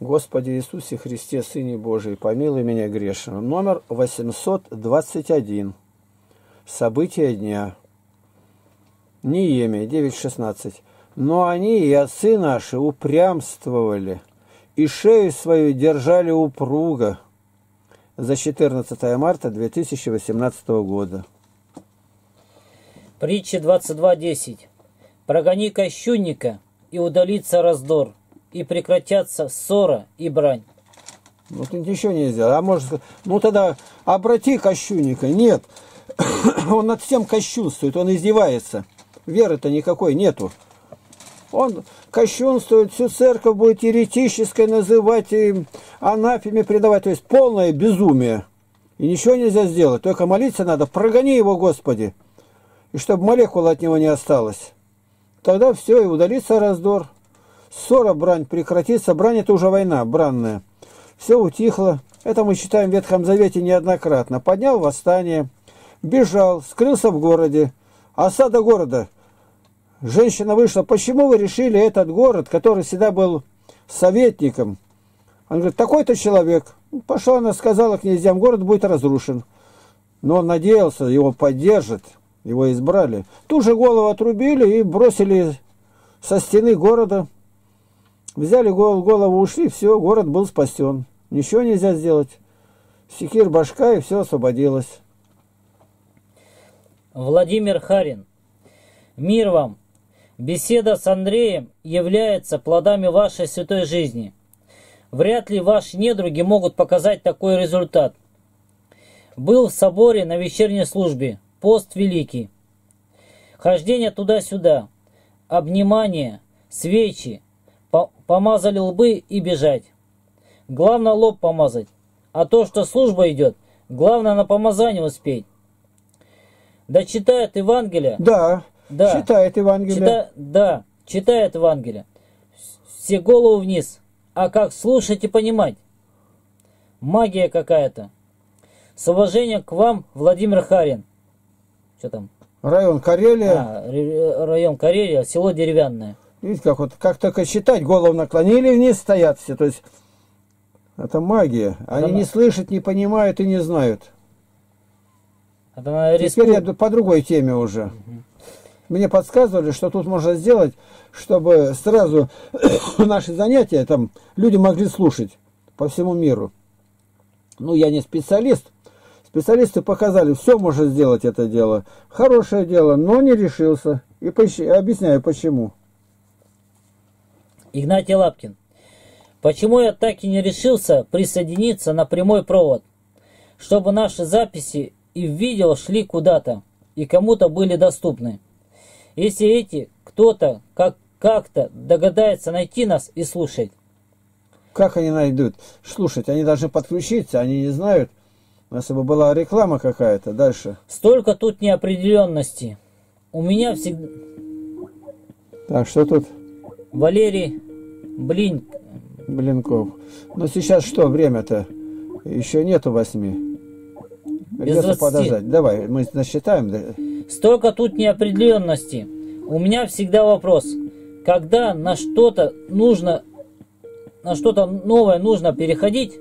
Господи Иисусе Христе, Сыне Божий, помилуй меня грешного. Номер 821. События дня. Ниемия 9.16. Но они и отцы наши упрямствовали, и шею свою держали упруго. За 14 марта 2018 года. Притча 22.10. Прогони кощунника, и удалится раздор, и прекратятся ссора и брань. Ну, ты ничего не сделал. А может, ну тогда обрати кощунника. Нет, он над всем кощунствует, он издевается. Веры-то никакой нету. Он кощунствует, всю церковь будет еретической называть и анафеме предавать. То есть полное безумие. И ничего нельзя сделать. Только молиться надо. Прогони его, Господи. И чтобы молекула от него не осталось. Тогда все, и удалится раздор. Ссора, брань прекратится. Брань это уже война, бранная. Все утихло. Это мы читаем в Ветхом Завете неоднократно. Поднял восстание, бежал, скрылся в городе. Осада города. Женщина вышла. Почему вы решили этот город, который всегда был советником? Он говорит, такой-то человек. Пошла она, сказала князьям, город будет разрушен. Но он надеялся, его поддержат, его избрали. Тут же голову отрубили и бросили со стены города. Взяли голову, ушли, все, город был спасен. Ничего нельзя сделать. Секир башка, и все освободилось. Владимир Харин. Мир вам! Беседа с Андреем является плодами вашей святой жизни. Вряд ли ваши недруги могут показать такой результат. Был в соборе на вечерней службе, пост великий. Хождение туда-сюда, обнимание, свечи, помазали лбы и бежать. Главное лоб помазать. А то, что служба идет, главное на помазание успеть. Да читает Евангелие. Да, Да. читает Евангелие. Чита- да, читает Евангелие. Все голову вниз. А как слушать и понимать? Магия какая-то. С уважением к вам, Владимир Харин. Что там? Район Карелия. А, район Карелия, село Деревянное. Видите, как вот, как только читать, голову наклонили вниз, стоят все. То есть, это магия. Они Да. не слышат, не понимают и не знают. На Теперь я по другой теме уже. Мне подсказывали, что тут можно сделать, чтобы сразу наши занятия там люди могли слушать по всему миру. Ну, я не специалист. Специалисты показали, все может сделать это дело. Хорошее дело, но не решился. И поч- объясняю, почему. Игнатий Лапкин. Почему я так и не решился присоединиться на прямой провод? Чтобы наши записи и в видео шли куда-то и кому-то были доступны. Если эти кто-то как, как-то догадается найти нас и слушать, Как они найдут? Слушать, они должны подключиться, они не знают. Если бы была реклама какая-то, дальше. столько тут неопределенности. У меня всегда... Так, что тут? Валерий Блин, Блинков. Но сейчас что, время-то? Еще нету восьми. Придется 20. подождать. Давай, мы насчитаем. Столько тут неопределенности. У меня всегда вопрос, когда на что-то нужно, на что-то новое нужно переходить,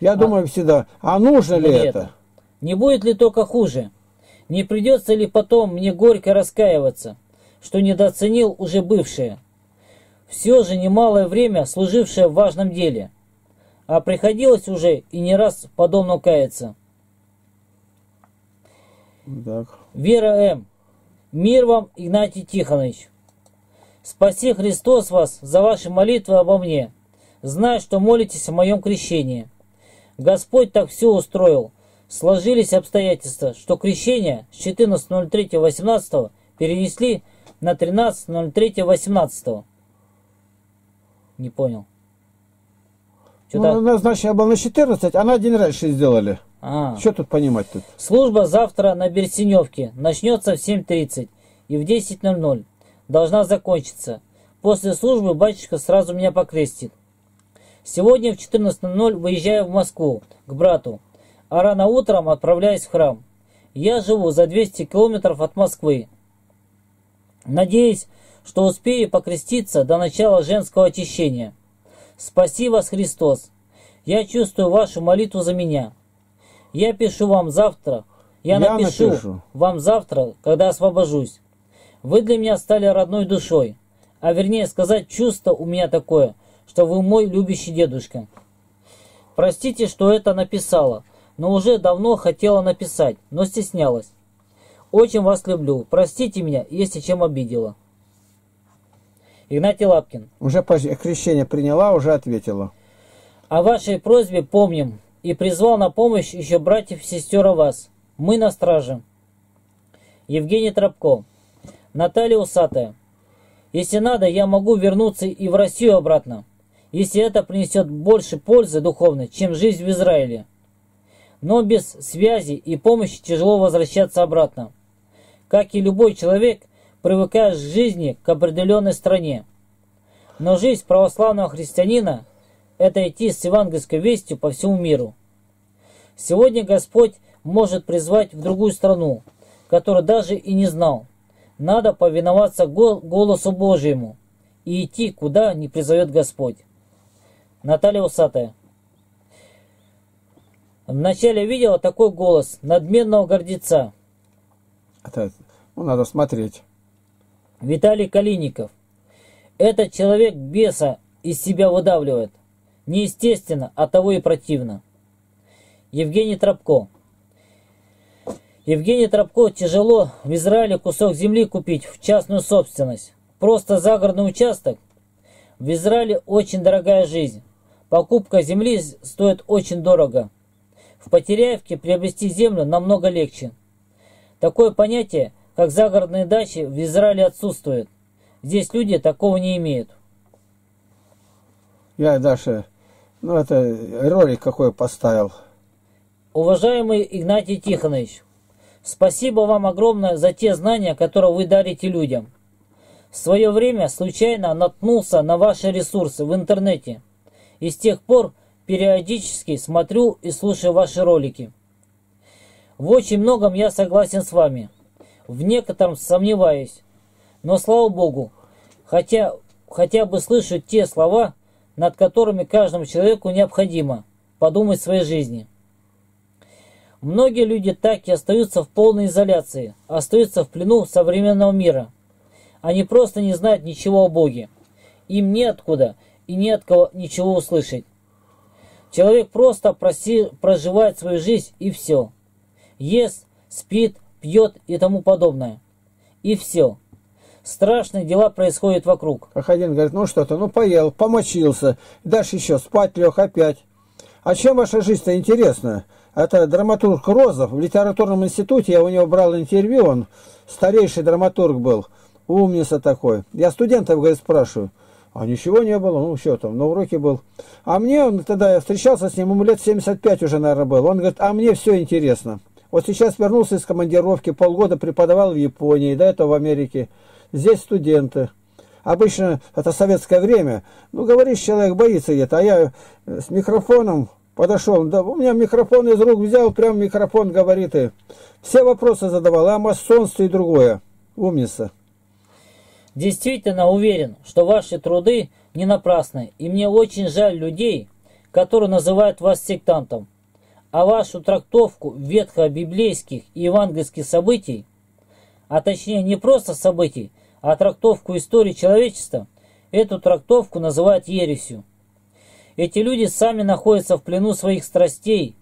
Я думаю всегда, а нужно ли или это? Не будет ли только хуже? Не придется ли потом мне горько раскаиваться, что недооценил уже бывшее? Все же немалое время служившее в важном деле, а приходилось уже и не раз подобно каяться. Так. Вера М. Мир вам, Игнатий Тихонович. Спаси Христос вас за ваши молитвы обо мне. Знаю, что молитесь о моем крещении. Господь так все устроил. Сложились обстоятельства, что крещение с 14.03.18 перенесли на 13.03.18. Не понял. Ну, Что-то... назначено было на 14, а на день раньше сделали. А. Что тут понимать тут? Служба завтра на Берсеневке. Начнется в 7.30 и в 10.00. Должна закончиться. После службы батюшка сразу меня покрестит. Сегодня в 14.00 выезжаю в Москву к брату, а рано утром отправляюсь в храм. Я живу за 200 километров от Москвы. Надеюсь, что успею покреститься до начала женского очищения. Спаси вас, Христос! Я чувствую вашу молитву за меня. Я пишу вам завтра. Я, Я напишу, напишу. вам завтра, когда освобожусь. Вы для меня стали родной душой. А вернее сказать, чувство у меня такое, что вы мой любящий дедушка. Простите, что это написала, но уже давно хотела написать, но стеснялась. Очень вас люблю. Простите меня, если чем обидела. Игнатий Лапкин. Уже крещение приняла, уже ответила. О вашей просьбе помним и призвал на помощь еще братьев и сестер о вас. Мы на страже. Евгений Тропко. Наталья Усатая. Если надо, я могу вернуться и в Россию обратно, если это принесет больше пользы духовной, чем жизнь в Израиле. Но без связи и помощи тяжело возвращаться обратно. Как и любой человек, привыкаешь к жизни к определенной стране. Но жизнь православного христианина – это идти с евангельской вестью по всему миру. Сегодня Господь может призвать в другую страну, которую даже и не знал. Надо повиноваться гол- голосу Божьему и идти, куда не призовет Господь. Наталья Усатая. Вначале видела такой голос надменного гордеца. Это, ну, надо смотреть. Виталий Калиников. Этот человек беса из себя выдавливает. Неестественно, а того и противно. Евгений Тропко. Евгений Тропко тяжело в Израиле кусок земли купить в частную собственность. Просто загородный участок. В Израиле очень дорогая жизнь. Покупка земли стоит очень дорого. В Потеряевке приобрести землю намного легче. Такое понятие, как загородные дачи, в Израиле отсутствует. Здесь люди такого не имеют. Я даже, ну это ролик какой поставил. Уважаемый Игнатий Тихонович, спасибо вам огромное за те знания, которые вы дарите людям. В свое время случайно наткнулся на ваши ресурсы в интернете и с тех пор периодически смотрю и слушаю ваши ролики. В очень многом я согласен с вами, в некотором сомневаюсь, но слава Богу, хотя, хотя бы слышу те слова, над которыми каждому человеку необходимо подумать в своей жизни. Многие люди так и остаются в полной изоляции, остаются в плену современного мира. Они просто не знают ничего о Боге. Им неоткуда и не от кого ничего услышать. Человек просто проси, проживает свою жизнь и все. Ест, спит, пьет и тому подобное. И все. Страшные дела происходят вокруг. Как один говорит, ну что-то, ну поел, помочился, дальше еще спать лег опять. А чем ваша жизнь-то интересна? Это драматург Розов в литературном институте, я у него брал интервью, он старейший драматург был, умница такой. Я студентов, говорит, спрашиваю, а ничего не было, ну что там, на уроке был. А мне, он тогда я встречался с ним, ему лет 75 уже, наверное, был. Он говорит, а мне все интересно. Вот сейчас вернулся из командировки, полгода преподавал в Японии, до этого в Америке. Здесь студенты. Обычно это советское время. Ну, говоришь, человек боится где-то, а я э, с микрофоном подошел. Да, у меня микрофон из рук взял, прям микрофон говорит и все вопросы задавал, и о масонстве и другое. Умница. Действительно уверен, что ваши труды не напрасны, и мне очень жаль людей, которые называют вас сектантом. А вашу трактовку ветхо-библейских и евангельских событий, а точнее не просто событий, а трактовку истории человечества, эту трактовку называют ересью. Эти люди сами находятся в плену своих страстей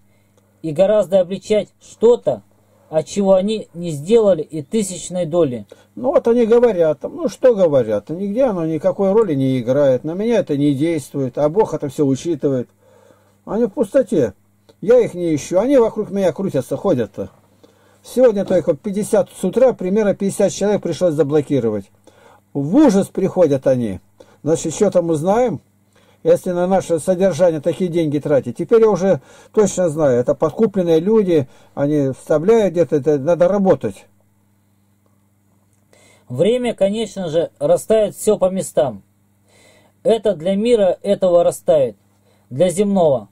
и гораздо обличать что-то, от чего они не сделали и тысячной доли. Ну вот они говорят, ну что говорят, нигде оно никакой роли не играет, на меня это не действует, а Бог это все учитывает. Они в пустоте. Я их не ищу, они вокруг меня крутятся, ходят-то. Сегодня только 50 с утра, примерно 50 человек пришлось заблокировать. В ужас приходят они. Значит, что там мы знаем? Если на наше содержание такие деньги тратить. Теперь я уже точно знаю, это подкупленные люди, они вставляют где-то, это надо работать. Время, конечно же, расставит все по местам. Это для мира этого расставит, для земного.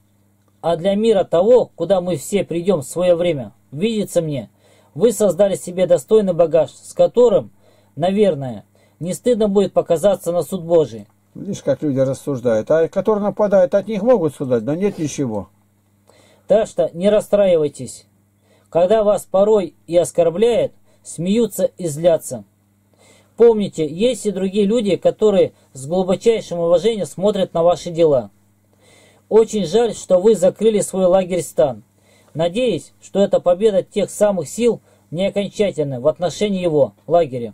А для мира того, куда мы все придем в свое время, видится мне, вы создали себе достойный багаж, с которым, наверное, не стыдно будет показаться на суд Божий. Видишь, как люди рассуждают. А которые нападают, от них могут судать, но нет ничего. Так что не расстраивайтесь. Когда вас порой и оскорбляют, смеются и злятся. Помните, есть и другие люди, которые с глубочайшим уважением смотрят на ваши дела. Очень жаль, что вы закрыли свой лагерь стан. Надеюсь, что эта победа тех самых сил не окончательна в отношении его, лагеря.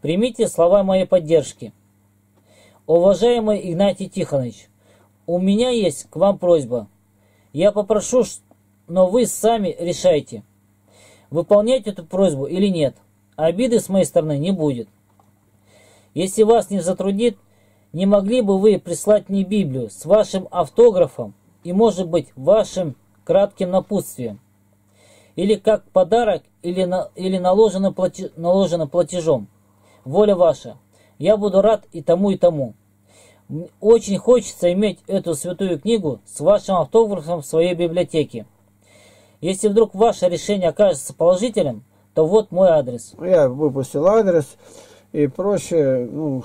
Примите слова моей поддержки. Уважаемый Игнатий Тихонович, у меня есть к вам просьба. Я попрошу, но вы сами решайте, выполнять эту просьбу или нет. Обиды с моей стороны не будет. Если вас не затруднит, не могли бы вы прислать мне Библию с вашим автографом и, может быть, вашим кратким напутствием? Или как подарок, или, на, или наложенным, плати, наложенным платежом? Воля ваша. Я буду рад и тому, и тому. Очень хочется иметь эту святую книгу с вашим автографом в своей библиотеке. Если вдруг ваше решение окажется положительным, то вот мой адрес. Я выпустил адрес, и проще, ну,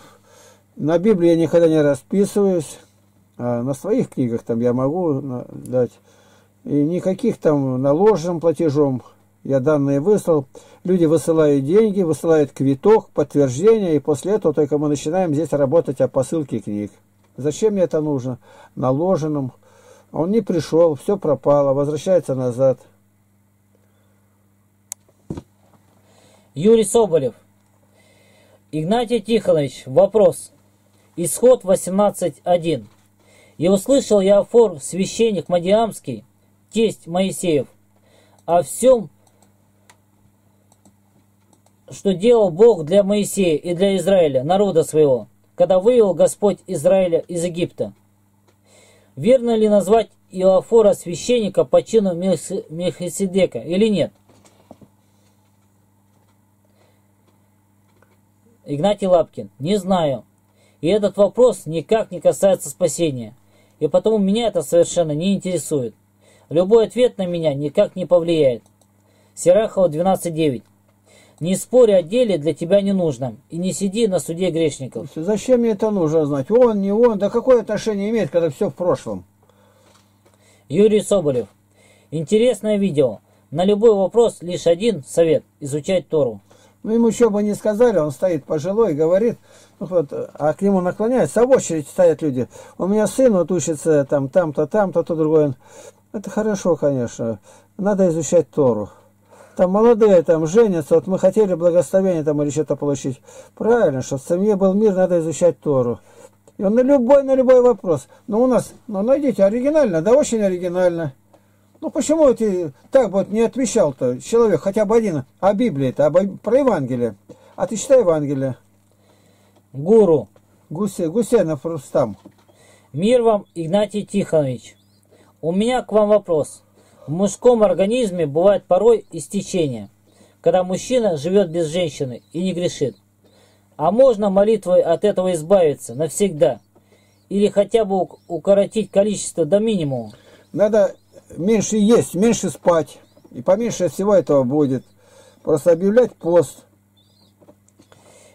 на Библии я никогда не расписываюсь, а на своих книгах там я могу дать. И никаких там наложенным платежом я данные выслал. Люди высылают деньги, высылают квиток, подтверждение, и после этого только мы начинаем здесь работать о посылке книг. Зачем мне это нужно? Наложенным. Он не пришел, все пропало, возвращается назад. Юрий Соболев. Игнатий Тихонович, вопрос. Исход 18.1. И услышал я Афор, священник Мадиамский, тесть Моисеев, о всем, что делал Бог для Моисея и для Израиля, народа своего, когда вывел Господь Израиля из Египта. Верно ли назвать Иоафора священника по чину Мелхиседека или нет? Игнатий Лапкин. Не знаю. И этот вопрос никак не касается спасения. И потому меня это совершенно не интересует. Любой ответ на меня никак не повлияет. Серахова 12.9. Не спорь о деле для тебя не нужно. И не сиди на суде грешников. Зачем мне это нужно знать? Он, не он. Да какое отношение имеет, когда все в прошлом? Юрий Соболев. Интересное видео. На любой вопрос лишь один совет – изучать Тору. Ну, ему что бы не сказали, он стоит пожилой, говорит, ну, вот, а к нему наклоняется, а в очередь стоят люди. У меня сын вот учится там, там-то, там-то, то другое. Это хорошо, конечно. Надо изучать Тору. Там молодые там женятся, вот мы хотели благословение там или что-то получить. Правильно, что в семье был мир, надо изучать Тору. И он на любой, на любой вопрос. Но у нас, ну найдите, оригинально, да очень оригинально. Ну почему ты так вот не отвечал-то человек, хотя бы один, о Библии-то, об, про Евангелие? А ты читай Евангелие. Гуру. Гусе, Гусенов Рустам. Мир вам, Игнатий Тихонович. У меня к вам вопрос. В мужском организме бывает порой истечение, когда мужчина живет без женщины и не грешит. А можно молитвой от этого избавиться навсегда? Или хотя бы укоротить количество до минимума? Надо меньше есть, меньше спать. И поменьше всего этого будет. Просто объявлять пост.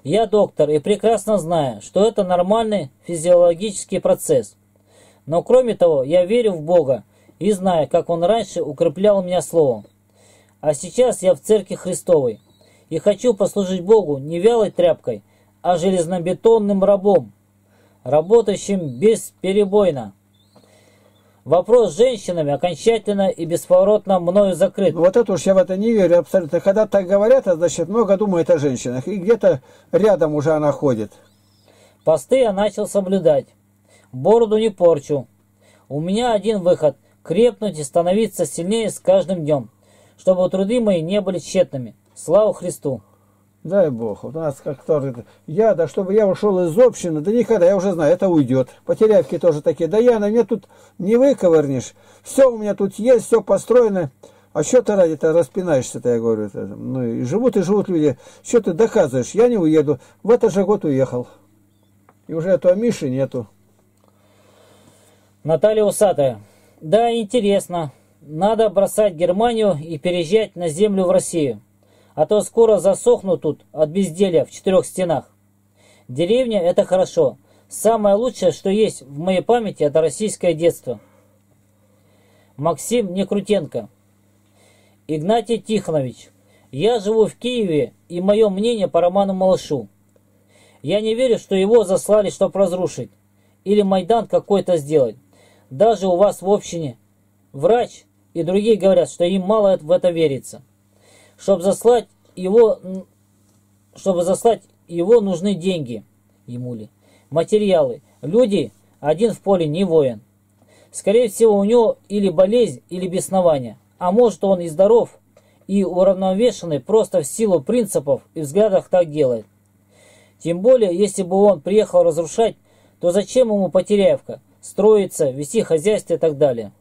Я доктор и прекрасно знаю, что это нормальный физиологический процесс. Но кроме того, я верю в Бога и знаю, как Он раньше укреплял меня словом. А сейчас я в Церкви Христовой и хочу послужить Богу не вялой тряпкой, а железнобетонным рабом, работающим бесперебойно. Вопрос с женщинами окончательно и бесповоротно мною закрыт. Вот это уж я в это не верю абсолютно. Когда так говорят, а значит много думают о женщинах. И где-то рядом уже она ходит. Посты я начал соблюдать. Бороду не порчу. У меня один выход – крепнуть и становиться сильнее с каждым днем, чтобы труды мои не были тщетными. Слава Христу! Дай Бог. У нас как кто я, да чтобы я ушел из общины, да никогда, я уже знаю, это уйдет. Потерявки тоже такие. Да я на мне тут не выковырнешь. Все у меня тут есть, все построено. А что ты ради-то распинаешься-то, я говорю. Это, ну и живут и живут люди. Что ты доказываешь? Я не уеду. В этот же год уехал. И уже этого Миши нету. Наталья Усатая. Да, интересно. Надо бросать Германию и переезжать на землю в Россию а то скоро засохну тут от безделья в четырех стенах. Деревня – это хорошо, Самое лучшее, что есть в моей памяти, это российское детство. Максим Некрутенко. Игнатий Тихонович. Я живу в Киеве, и мое мнение по Роману Малышу. Я не верю, что его заслали, чтобы разрушить. Или Майдан какой-то сделать. Даже у вас в общине врач и другие говорят, что им мало в это верится. Чтобы заслать его, чтобы заслать его нужны деньги, ему ли, материалы. Люди, один в поле не воин. Скорее всего, у него или болезнь, или беснование. А может, он и здоров, и уравновешенный просто в силу принципов и взглядах так делает. Тем более, если бы он приехал разрушать, то зачем ему Потеряевка, строиться, вести хозяйство и так далее.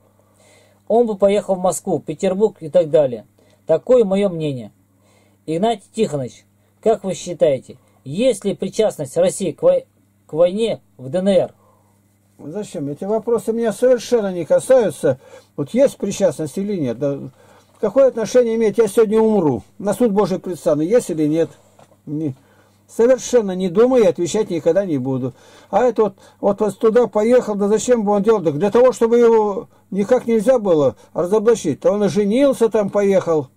Он бы поехал в Москву, Петербург и так далее. Такое мое мнение. Игнатий Тихонович, как вы считаете, есть ли причастность России к, вой... к войне в ДНР? Зачем? Эти вопросы меня совершенно не касаются. Вот есть причастность или нет? Да Какое отношение имеет, я сегодня умру, на суд Божий предстану, есть или нет? Не. Совершенно не думаю и отвечать никогда не буду. А это вот, вот туда поехал, да зачем бы он делал? Так для того, чтобы его никак нельзя было разоблачить. То он и женился там, поехал.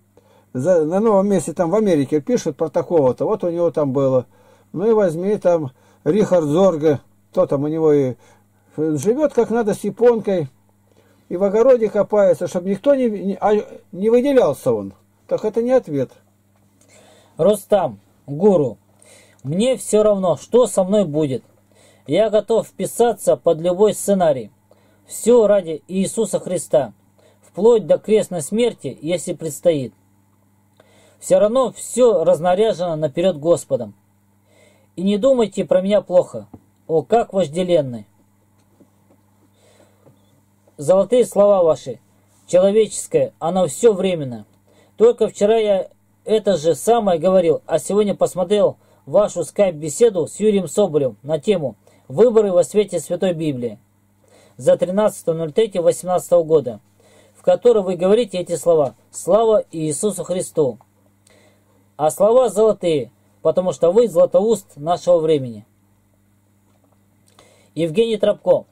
За, на новом месте там в Америке пишут про такого-то. Вот у него там было. Ну и возьми там Рихард Зорга. Кто там у него и живет как надо с японкой и в огороде копается, чтобы никто не, не, а, не выделялся он. Так это не ответ. Рустам, гуру, мне все равно, что со мной будет. Я готов вписаться под любой сценарий. Все ради Иисуса Христа, вплоть до крестной смерти, если предстоит. Все равно все разнаряжено наперед Господом. И не думайте про меня плохо. О, как вожделенный! золотые слова ваши, человеческое, оно все временно. Только вчера я это же самое говорил, а сегодня посмотрел вашу скайп-беседу с Юрием Соболем на тему «Выборы во свете Святой Библии» за 13.03.18 года, в которой вы говорите эти слова «Слава Иисусу Христу». А слова золотые, потому что вы златоуст нашего времени. Евгений Тропко.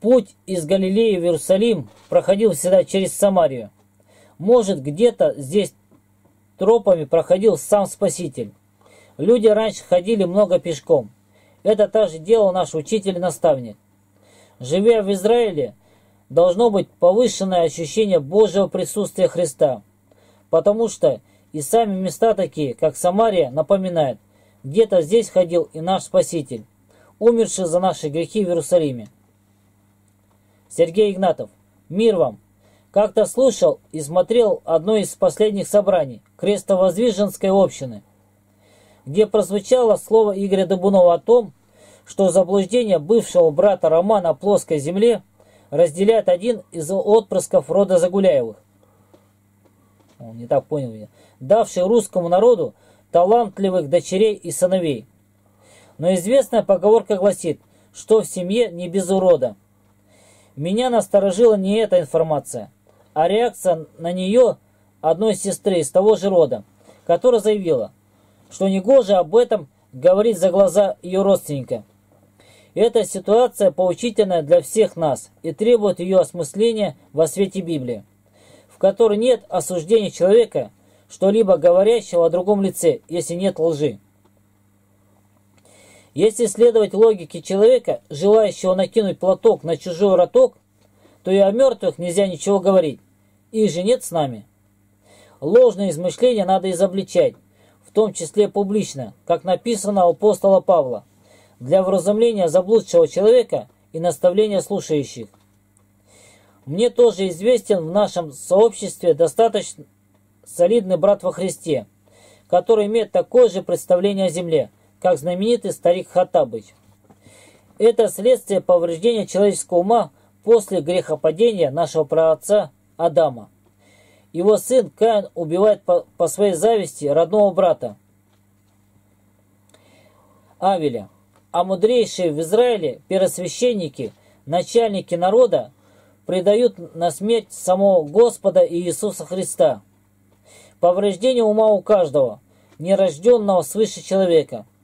Путь из Галилеи в Иерусалим проходил всегда через Самарию. Может, где-то здесь тропами проходил сам Спаситель. Люди раньше ходили много пешком. Это также делал наш учитель и наставник. Живя в Израиле, должно быть повышенное ощущение Божьего присутствия Христа. Потому что и сами места такие, как Самария, напоминают, где-то здесь ходил и наш Спаситель, умерший за наши грехи в Иерусалиме. Сергей Игнатов. Мир вам. Как-то слушал и смотрел одно из последних собраний Крестовоздвиженской общины, где прозвучало слово Игоря Добунова о том, что заблуждение бывшего брата Романа о плоской земле разделяет один из отпрысков рода Загуляевых. Он не так понял меня. Давший русскому народу талантливых дочерей и сыновей. Но известная поговорка гласит, что в семье не без урода. Меня насторожила не эта информация, а реакция на нее одной сестры из того же рода, которая заявила, что негоже об этом говорить за глаза ее родственника. Эта ситуация поучительная для всех нас и требует ее осмысления во свете Библии, в которой нет осуждения человека, что-либо говорящего о другом лице, если нет лжи. Если следовать логике человека, желающего накинуть платок на чужой роток, то и о мертвых нельзя ничего говорить. Их же нет с нами. Ложные измышления надо изобличать, в том числе публично, как написано у апостола Павла, для вразумления заблудшего человека и наставления слушающих. Мне тоже известен в нашем сообществе достаточно солидный брат во Христе, который имеет такое же представление о земле – как знаменитый старик Хаттабыч. Это следствие повреждения человеческого ума после грехопадения нашего праотца Адама. Его сын Каин убивает по, по своей зависти родного брата Авеля. А мудрейшие в Израиле первосвященники, начальники народа, предают на смерть самого Господа и Иисуса Христа. Повреждение ума у каждого, нерожденного свыше человека –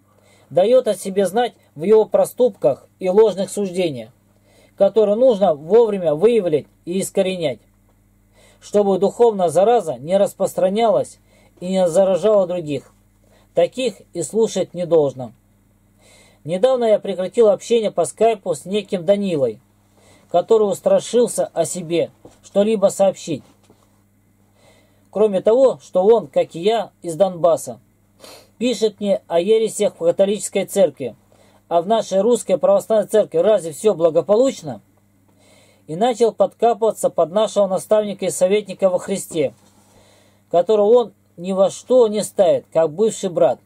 дает о себе знать в его проступках и ложных суждениях, которые нужно вовремя выявлять и искоренять, чтобы духовная зараза не распространялась и не заражала других. Таких и слушать не должно. Недавно я прекратил общение по скайпу с неким Данилой, который устрашился о себе что-либо сообщить. Кроме того, что он, как и я, из Донбасса, пишет мне о ересях в католической церкви, а в нашей русской православной церкви разве все благополучно? И начал подкапываться под нашего наставника и советника во Христе, которого он ни во что не ставит, как бывший брат,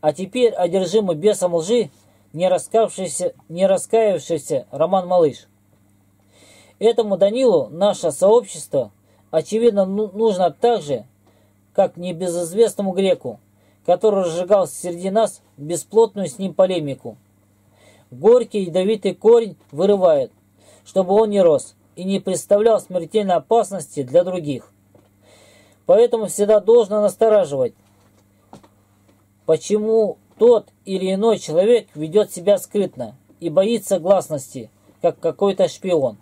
а теперь одержимый бесом лжи не, раскавшийся, не раскаявшийся Роман Малыш. Этому Данилу наше сообщество, очевидно, ну, нужно так же, как небезызвестному греку, который разжигал среди нас бесплотную с ним полемику. Горький ядовитый корень вырывает, чтобы он не рос и не представлял смертельной опасности для других. Поэтому всегда должно настораживать, почему тот или иной человек ведет себя скрытно и боится гласности, как какой-то шпион.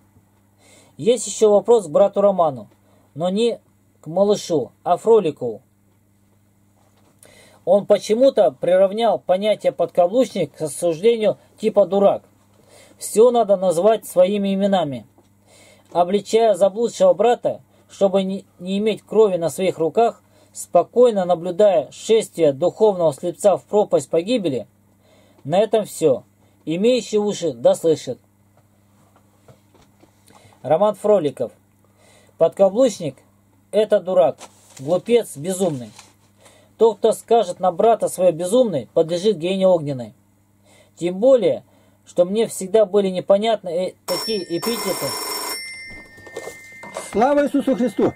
Есть еще вопрос к брату Роману, но не к малышу, а Фроликову. Он почему-то приравнял понятие подкаблучник к осуждению типа дурак. Все надо назвать своими именами. Обличая заблудшего брата, чтобы не, иметь крови на своих руках, спокойно наблюдая шествие духовного слепца в пропасть погибели, на этом все. Имеющий уши да слышит. Роман Фроликов. Подкаблучник – это дурак, глупец безумный. Тот, кто скажет на брата свое безумный, подлежит гене огненной. Тем более, что мне всегда были непонятны э такие эпитеты. Слава Иисусу Христу!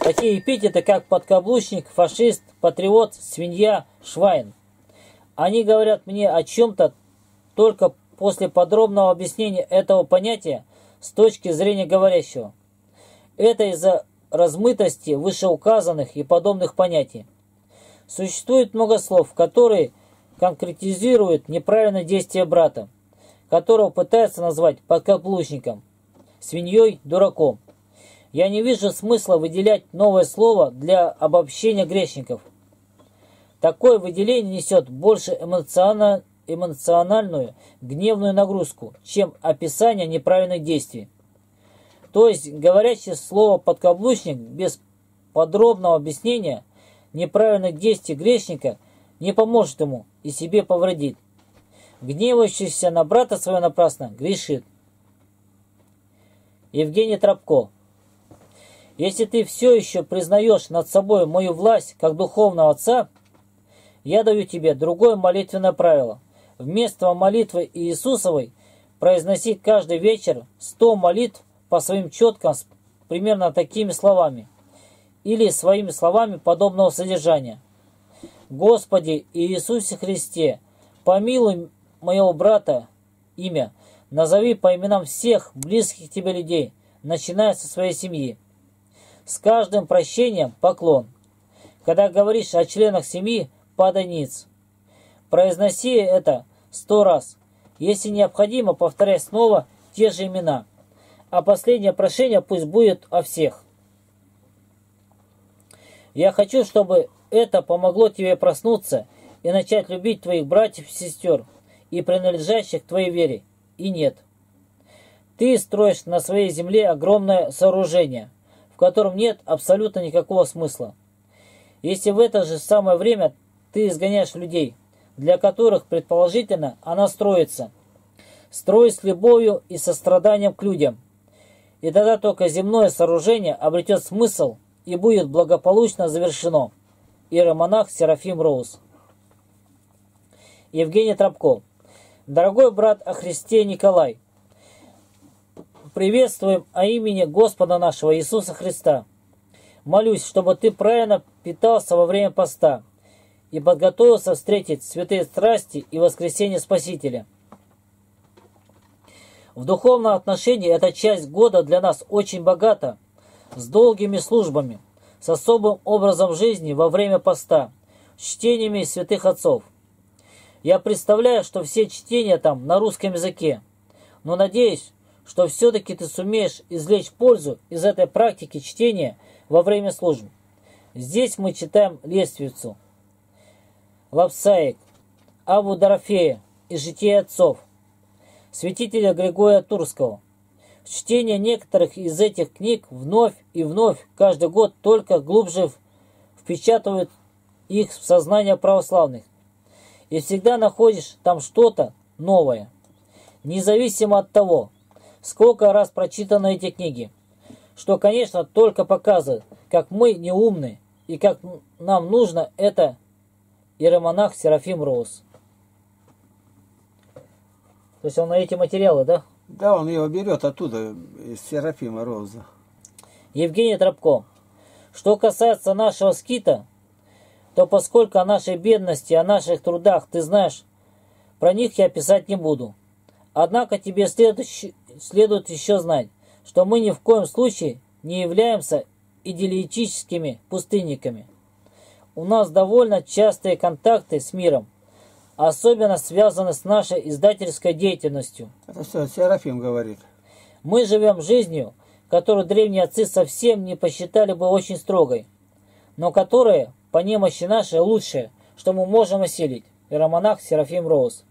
Такие эпитеты, как подкаблучник, фашист, патриот, свинья, швайн. Они говорят мне о чем-то только после подробного объяснения этого понятия с точки зрения говорящего. Это из-за размытости вышеуказанных и подобных понятий. Существует много слов, которые конкретизируют неправильное действие брата, которого пытаются назвать подкаблучником, свиньей, дураком. Я не вижу смысла выделять новое слово для обобщения грешников. Такое выделение несет больше эмоциональную, гневную нагрузку, чем описание неправильных действий. То есть, говорящее слово «подкаблучник» без подробного объяснения неправильных действий грешника не поможет ему и себе повредит. Гневающийся на брата своего напрасно грешит. Евгений Тропко если ты все еще признаешь над собой мою власть как духовного отца, я даю тебе другое молитвенное правило. Вместо молитвы Иисусовой произноси каждый вечер сто молитв по своим четкам примерно такими словами или своими словами подобного содержания. Господи Иисусе Христе, помилуй моего брата имя, назови по именам всех близких тебе людей, начиная со своей семьи. С каждым прощением поклон. Когда говоришь о членах семьи, падай ниц. Произноси это сто раз. Если необходимо, повторяй снова те же имена. А последнее прошение пусть будет о всех. Я хочу, чтобы это помогло тебе проснуться и начать любить твоих братьев и сестер и принадлежащих твоей вере. И нет. Ты строишь на своей земле огромное сооружение – котором нет абсолютно никакого смысла. Если в это же самое время ты изгоняешь людей, для которых, предположительно, она строится, строй с любовью и состраданием к людям, и тогда только земное сооружение обретет смысл и будет благополучно завершено. Иеромонах Серафим Роуз. Евгений Тропко. Дорогой брат о Христе Николай, приветствуем о имени Господа нашего Иисуса Христа. Молюсь, чтобы ты правильно питался во время поста и подготовился встретить святые страсти и воскресение Спасителя. В духовном отношении эта часть года для нас очень богата, с долгими службами, с особым образом жизни во время поста, чтениями святых отцов. Я представляю, что все чтения там на русском языке, но надеюсь, что все-таки ты сумеешь извлечь пользу из этой практики чтения во время служб. Здесь мы читаем лествицу, Лапсаик, Абу Дорофея и Житие отцов, святителя Григория Турского. Чтение некоторых из этих книг вновь и вновь каждый год только глубже впечатывают их в сознание православных. И всегда находишь там что-то новое. Независимо от того, сколько раз прочитаны эти книги. Что, конечно, только показывает, как мы неумны и как нам нужно это иеромонах Серафим Роуз. То есть он на эти материалы, да? Да, он ее берет оттуда, из Серафима Роуза. Евгений Тропко. Что касается нашего скита, то поскольку о нашей бедности, о наших трудах ты знаешь, про них я писать не буду. Однако тебе следует, следует еще знать, что мы ни в коем случае не являемся идиллическими пустынниками. У нас довольно частые контакты с миром, особенно связаны с нашей издательской деятельностью. Это все Серафим говорит. Мы живем жизнью, которую древние отцы совсем не посчитали бы очень строгой, но которая, по немощи нашей, лучшая, что мы можем осилить. Иеромонах Серафим Роуз.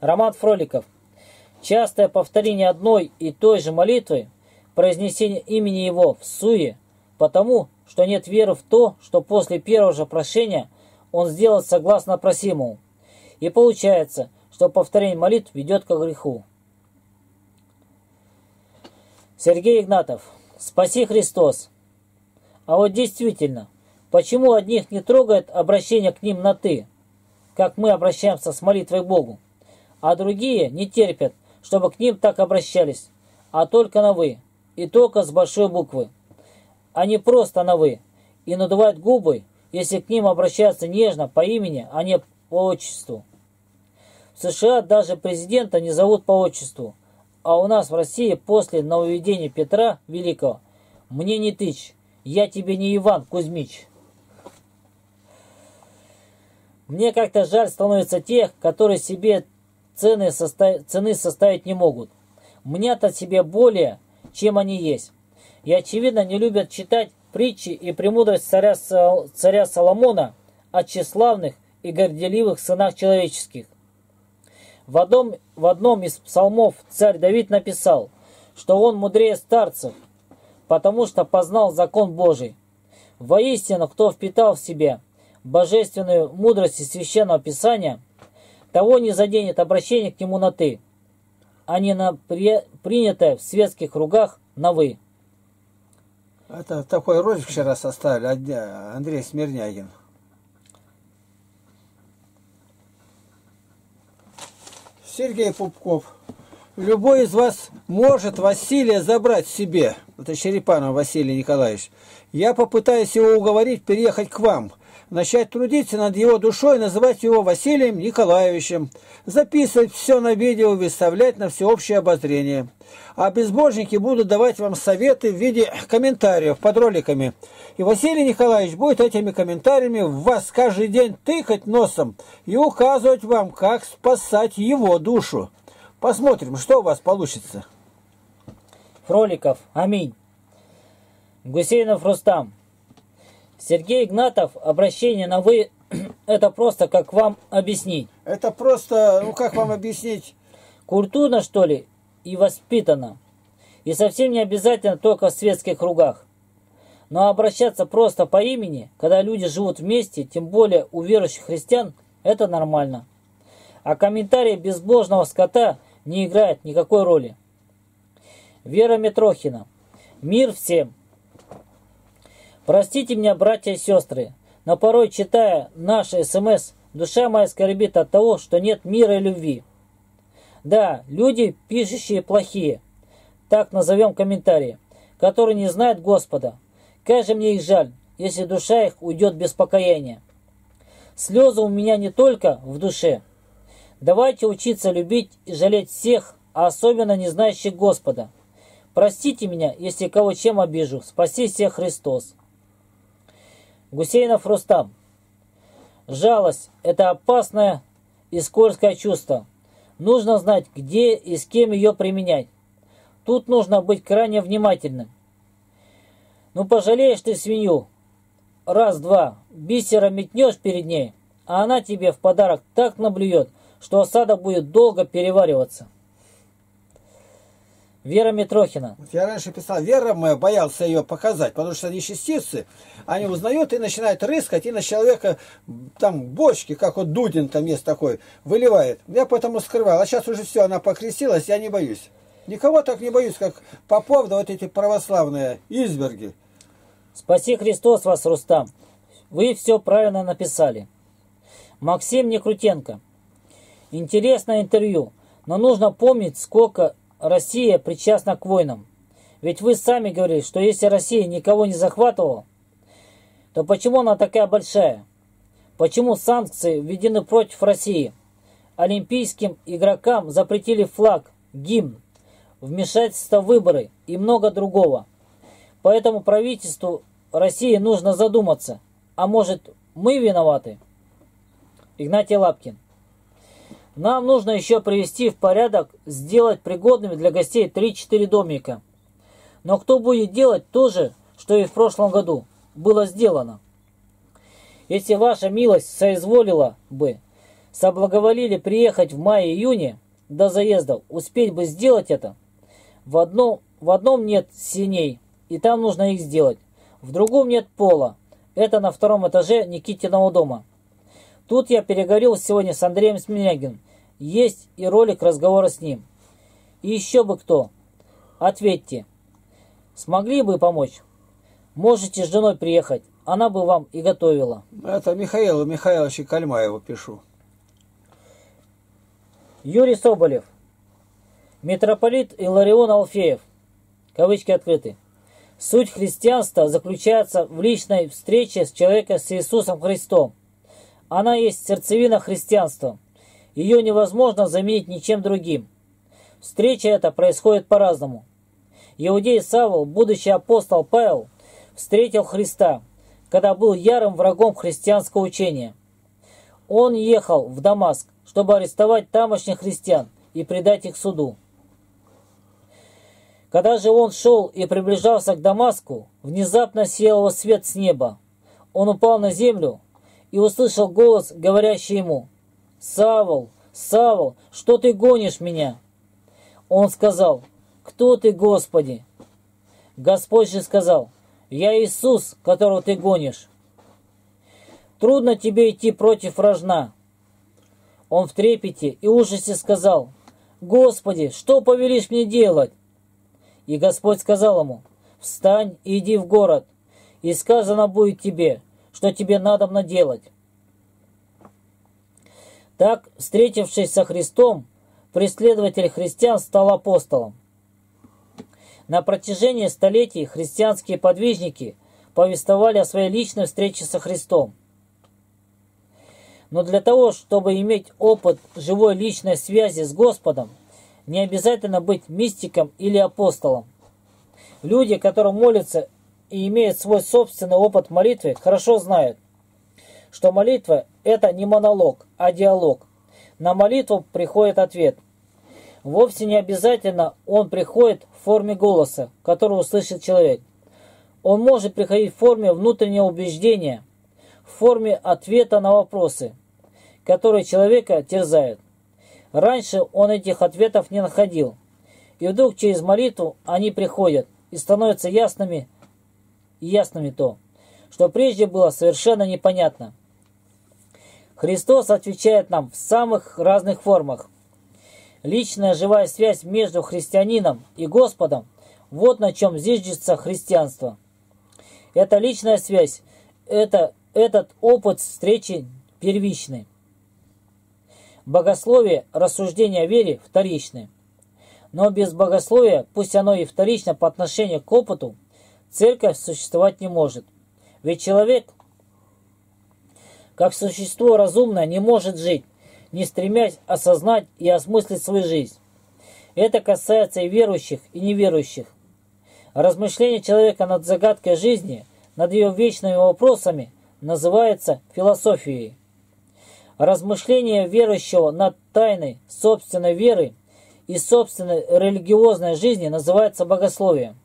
Роман Фроликов. Частое повторение одной и той же молитвы, произнесение имени его в суе, потому что нет веры в то, что после первого же прошения он сделает согласно просимому. И получается, что повторение молитв ведет к греху. Сергей Игнатов. Спаси Христос. А вот действительно, почему одних не трогает обращение к ним на «ты», как мы обращаемся с молитвой Богу, а другие не терпят, чтобы к ним так обращались, а только на «вы», и только с большой буквы, а не просто на «вы», и надувают губы, если к ним обращаются нежно по имени, а не по отчеству. В США даже президента не зовут по отчеству, а у нас в России после нововведения Петра Великого «Мне не тычь, я тебе не Иван Кузьмич». Мне как-то жаль становится тех, которые себе цены, состав... цены составить не могут. Мне-то себе более, чем они есть. И очевидно не любят читать притчи и премудрость царя, царя Соломона о тщеславных и горделивых сынах человеческих. В одном, в одном из псалмов царь Давид написал, что он мудрее старцев, потому что познал закон Божий. Воистину, кто впитал в себя божественную мудрость из Священного Писания, того не заденет обращение к нему на «ты», а не на при, принятое в светских кругах на «вы». Это такой ролик вчера составили Андрей Смирнягин. Сергей Пупков. Любой из вас может Василия забрать себе. Это Черепанов Василий Николаевич. Я попытаюсь его уговорить переехать к вам – начать трудиться над его душой, называть его Василием Николаевичем, записывать все на видео, выставлять на всеобщее обозрение. А безбожники будут давать вам советы в виде комментариев под роликами. И Василий Николаевич будет этими комментариями в вас каждый день тыкать носом и указывать вам, как спасать его душу. Посмотрим, что у вас получится. Фроликов, аминь. Гусейнов Рустам. Сергей Игнатов, обращение на «вы» – это просто как вам объяснить. Это просто, ну как вам объяснить? Культурно, что ли, и воспитанно. И совсем не обязательно только в светских кругах. Но обращаться просто по имени, когда люди живут вместе, тем более у верующих христиан, это нормально. А комментарии безбожного скота не играют никакой роли. Вера Митрохина. Мир всем. Простите меня, братья и сестры, но порой, читая наши СМС, душа моя скорбит от того, что нет мира и любви. Да, люди, пишущие плохие, так назовем комментарии, которые не знают Господа. Как же мне их жаль, если душа их уйдет без покаяния. Слезы у меня не только в душе. Давайте учиться любить и жалеть всех, а особенно не знающих Господа. Простите меня, если кого чем обижу. Спаси всех Христос. Гусейнов Рустам. Жалость – это опасное и скользкое чувство. Нужно знать, где и с кем ее применять. Тут нужно быть крайне внимательным. Ну, пожалеешь ты свинью. Раз-два, бисером метнешь перед ней, а она тебе в подарок так наблюет, что осада будет долго перевариваться. Вера Митрохина. Вот я раньше писал, Вера моя боялся ее показать, потому что они частицы, они узнают и начинают рыскать, и на человека там бочки, как вот Дудин там есть такой, выливает. Я поэтому скрывал. А сейчас уже все, она покрестилась, я не боюсь. Никого так не боюсь, как попов, да вот эти православные изверги. Спаси Христос вас, Рустам. Вы все правильно написали. Максим Некрутенко. Интересное интервью, но нужно помнить, сколько Россия причастна к войнам. Ведь вы сами говорили, что если Россия никого не захватывала, то почему она такая большая? Почему санкции введены против России? Олимпийским игрокам запретили флаг, гимн, вмешательство в выборы и много другого. Поэтому правительству России нужно задуматься, а может мы виноваты? Игнатий Лапкин. Нам нужно еще привести в порядок, сделать пригодными для гостей 3-4 домика. Но кто будет делать то же, что и в прошлом году было сделано? Если ваша милость соизволила бы, соблаговолили приехать в мае-июне до заезда, успеть бы сделать это. В одном, в одном нет синей, и там нужно их сделать. В другом нет пола. Это на втором этаже Никитиного дома. Тут я переговорил сегодня с Андреем Сминягиным. Есть и ролик разговора с ним. И еще бы кто. Ответьте. Смогли бы помочь? Можете с женой приехать. Она бы вам и готовила. Это Михаилу Михайловичу Кальмаеву пишу. Юрий Соболев. Митрополит Иларион Алфеев. Кавычки открыты. Суть христианства заключается в личной встрече с человеком с Иисусом Христом. Она есть сердцевина христианства. Ее невозможно заменить ничем другим. Встреча эта происходит по-разному. Иудей Савол, будущий апостол Павел, встретил Христа, когда был ярым врагом христианского учения. Он ехал в Дамаск, чтобы арестовать тамошних христиан и предать их суду. Когда же он шел и приближался к Дамаску, внезапно сел его свет с неба. Он упал на землю и услышал голос, говорящий ему, «Савол, Савол, что ты гонишь меня?» Он сказал, «Кто ты, Господи?» Господь же сказал, «Я Иисус, которого ты гонишь». Трудно тебе идти против рожна. Он в трепете и ужасе сказал, «Господи, что повелишь мне делать?» И Господь сказал ему, «Встань и иди в город, и сказано будет тебе, что тебе надо делать». Так, встретившись со Христом, преследователь христиан стал апостолом. На протяжении столетий христианские подвижники повествовали о своей личной встрече со Христом. Но для того, чтобы иметь опыт живой личной связи с Господом, не обязательно быть мистиком или апостолом. Люди, которые молятся и имеют свой собственный опыт молитвы, хорошо знают, что молитва – это не монолог, а диалог. На молитву приходит ответ. Вовсе не обязательно он приходит в форме голоса, который услышит человек. Он может приходить в форме внутреннего убеждения, в форме ответа на вопросы, которые человека терзают. Раньше он этих ответов не находил. И вдруг через молитву они приходят и становятся ясными, ясными то, что прежде было совершенно непонятно. Христос отвечает нам в самых разных формах. Личная живая связь между христианином и Господом – вот на чем зиждется христианство. Эта личная связь, это, этот опыт встречи первичный. Богословие, рассуждение о вере вторичны. Но без богословия, пусть оно и вторично по отношению к опыту, церковь существовать не может. Ведь человек как существо разумное не может жить, не стремясь осознать и осмыслить свою жизнь. Это касается и верующих, и неверующих. Размышление человека над загадкой жизни, над ее вечными вопросами, называется философией. Размышление верующего над тайной собственной веры и собственной религиозной жизни называется богословием.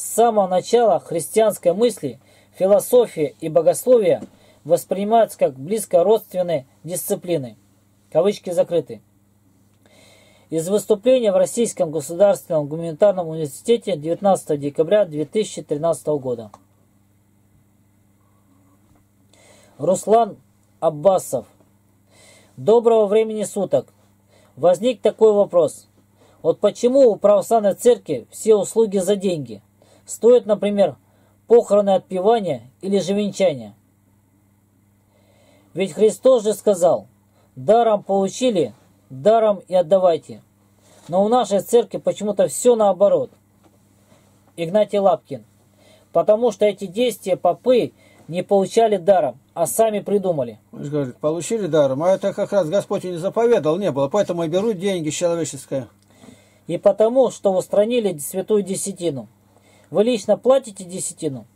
С самого начала христианской мысли философия и богословие воспринимаются как близко родственные дисциплины. Кавычки закрыты. Из выступления в Российском государственном гуманитарном университете 19 декабря 2013 года. Руслан Аббасов. Доброго времени суток. Возник такой вопрос. Вот почему у православной церкви все услуги за деньги? Стоят, например, похороны отпевания или же венчания. Ведь Христос же сказал, даром получили, даром и отдавайте. Но у нашей церкви почему-то все наоборот. Игнатий Лапкин. Потому что эти действия попы не получали даром, а сами придумали. Он же говорит, получили даром, а это как раз Господь и не заповедал, не было, поэтому и берут деньги человеческое. И потому, что устранили святую десятину. Вы лично платите десятину?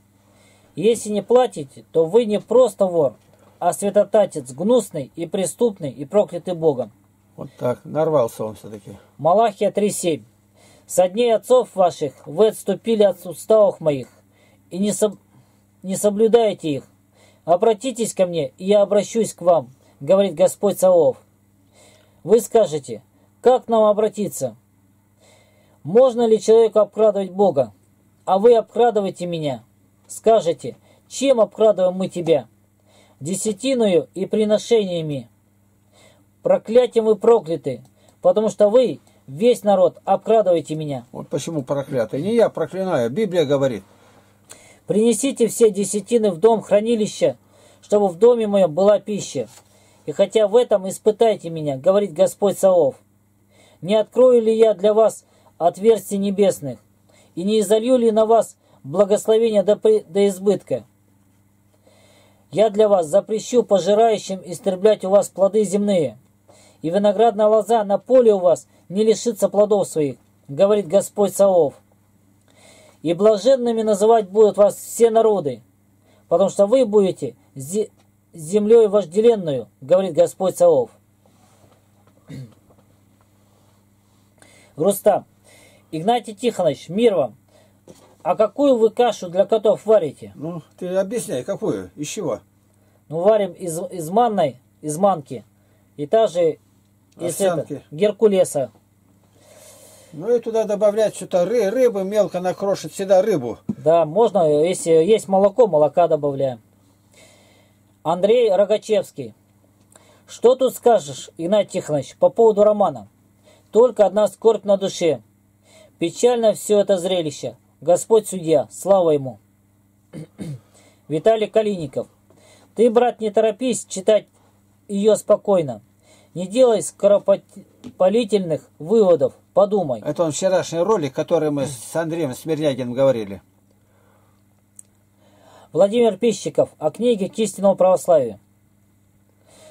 Если не платите, то вы не просто вор, а святотатец, гнусный и преступный и проклятый Богом. Вот так, нарвался он все-таки. Малахия 3.7. «Со дней отцов ваших вы отступили от уставов моих, и не, соб... не соблюдаете их. Обратитесь ко мне, и я обращусь к вам, говорит Господь Савов. Вы скажете, как нам обратиться? Можно ли человеку обкрадывать Бога? А вы обкрадываете меня. Скажете, чем обкрадываем мы тебя? Десятиною и приношениями. Проклятием вы прокляты, потому что вы, весь народ, обкрадываете меня. Вот почему проклятый. Не я проклинаю, Библия говорит. Принесите все десятины в дом хранилища, чтобы в доме моем была пища. И хотя в этом испытайте меня, говорит Господь Саов. Не открою ли я для вас отверстий небесных, и не изолью ли на вас благословение до, до избытка? Я для вас запрещу пожирающим истреблять у вас плоды земные, и виноградная лоза на поле у вас не лишится плодов своих, говорит Господь Саов. И блаженными называть будут вас все народы, потому что вы будете землей вожделенную, говорит Господь Саов. Рустам, Игнатий Тихонович, мир вам. А какую вы кашу для котов варите? Ну, ты объясняй, какую? Из чего? Ну, варим из, из манной, из манки. И та же из это, Геркулеса. Ну и туда добавлять что-то ры, рыбы мелко накрошить, всегда рыбу. Да, можно, если есть молоко, молока добавляем. Андрей Рогачевский. Что тут скажешь, Игнатий Тихонович, по поводу романа? Только одна скорбь на душе. Печально все это зрелище. Господь судья, слава ему. Виталий Калиников. Ты, брат, не торопись читать ее спокойно. Не делай скоропалительных выводов, подумай. Это он вчерашний ролик, который мы с Андреем Смирнягиным говорили. Владимир Пищиков о книге к истинному православию.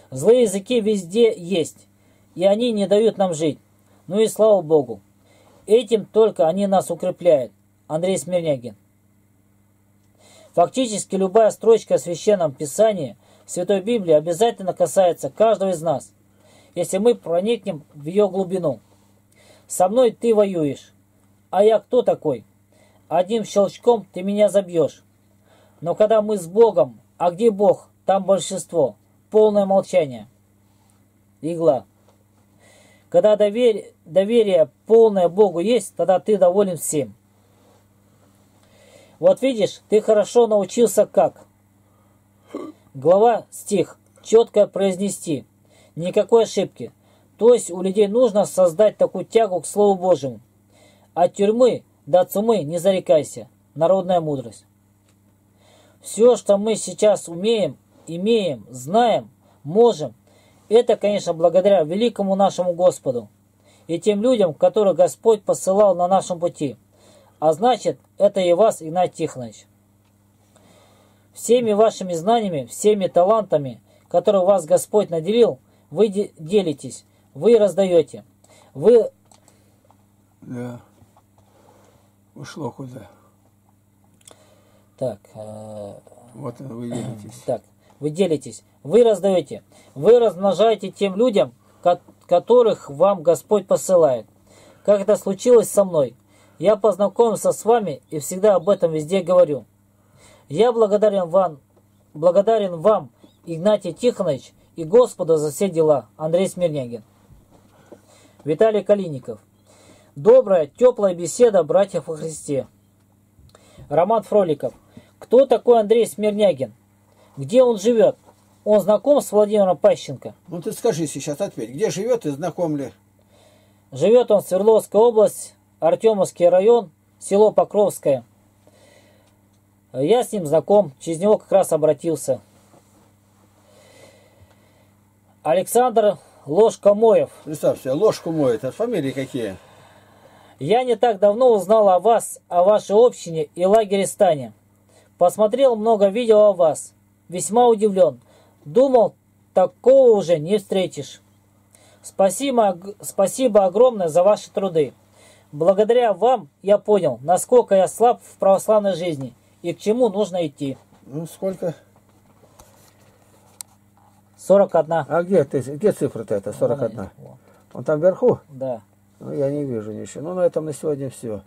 Злые языки везде есть, и они не дают нам жить. Ну и слава Богу. Этим только они нас укрепляют. Андрей Смирнягин. Фактически любая строчка о священном писании в Святой Библии обязательно касается каждого из нас – если мы проникнем в ее глубину. Со мной ты воюешь. А я кто такой? Одним щелчком ты меня забьешь. Но когда мы с Богом, а где Бог, там большинство. Полное молчание. Игла. Когда доверие, доверие полное Богу есть, тогда ты доволен всем. Вот видишь, ты хорошо научился как. Глава, стих, четко произнести – Никакой ошибки. То есть у людей нужно создать такую тягу к Слову Божьему. От тюрьмы до цумы не зарекайся. Народная мудрость. Все, что мы сейчас умеем, имеем, знаем, можем, это, конечно, благодаря великому нашему Господу и тем людям, которых Господь посылал на нашем пути. А значит, это и вас, Игнатий Тихонович. Всеми вашими знаниями, всеми талантами, которые вас Господь наделил – вы делитесь, вы раздаете, вы... Да. Ушло куда? Так. Э... Вот вы делитесь. Так, вы делитесь. Вы раздаете. Вы размножаете тем людям, ко- которых вам Господь посылает. Как это случилось со мной. Я познакомился с вами и всегда об этом везде говорю. Я благодарен вам, благодарен вам, Игнатий Тихонович, и Господу за все дела. Андрей Смирнягин. Виталий Калиников. Добрая, теплая беседа братьев во Христе. Роман Фроликов. Кто такой Андрей Смирнягин? Где он живет? Он знаком с Владимиром Пащенко? Ну ты скажи сейчас, ответь, где живет и знаком ли? Живет он в Свердловской область, Артемовский район, село Покровское. Я с ним знаком, через него как раз обратился. Александр Ложкомоев. Представь себе, ложку моет, а фамилии какие? Я не так давно узнал о вас, о вашей общине и лагере Стане. Посмотрел много видео о вас. Весьма удивлен. Думал, такого уже не встретишь. Спасибо, спасибо огромное за ваши труды. Благодаря вам я понял, насколько я слаб в православной жизни и к чему нужно идти. Ну сколько? 41. А где ты, где цифра-то это, 41? Во, Он там вверху? Да. Ну, я не вижу ничего. Ну, на этом на сегодня все.